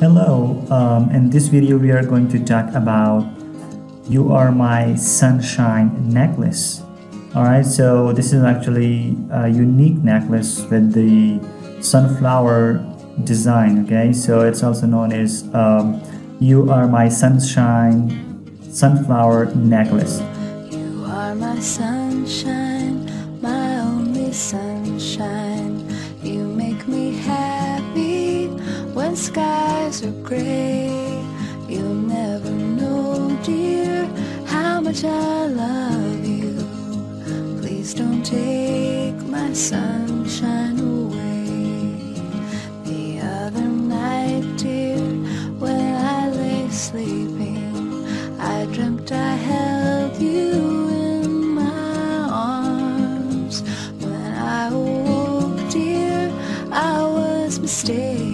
Hello, um, in this video we are going to talk about You Are My Sunshine necklace. Alright, so this is actually a unique necklace with the sunflower design, okay? So it's also known as um, You Are My Sunshine Sunflower Necklace. You are my sunshine, my only sunshine. You make me happy when skies are gray. You'll never know, dear, how much I love you. Please don't take my sunshine away. The other night, dear, when I lay sleeping, I dreamt I held you in my arms. When I awoke, dear, I was mistaken.